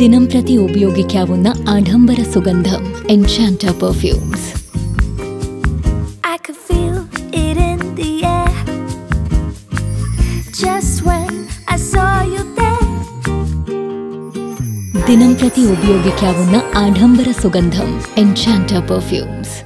ദിനം പ്രതി ഉപയോഗിക്കാവുന്ന ആഡംബര സുഗന്ധം Enchanteur perfumes I could feel it in the air. Just when I saw you there, ദിനം പ്രതി ഉപയോഗിക്കാവുന്ന ആഡംബര സുഗന്ധം എൻചാൻറ്റ പെർഫ്യൂംസ്